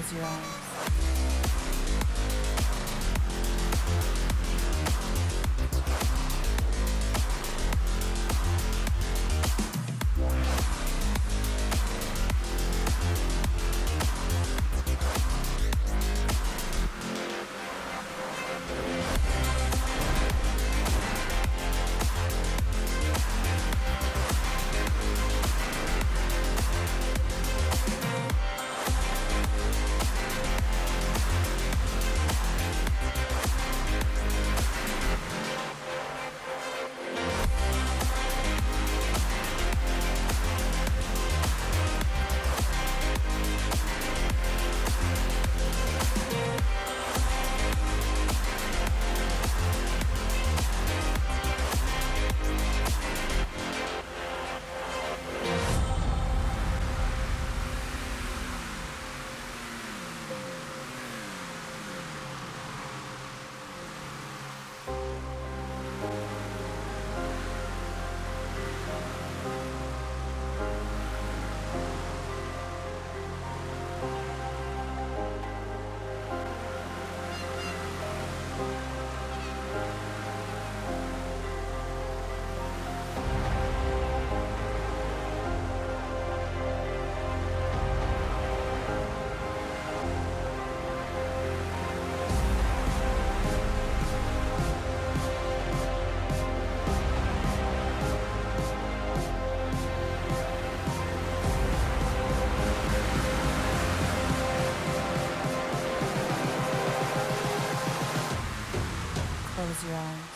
Close your eyes. Eyes.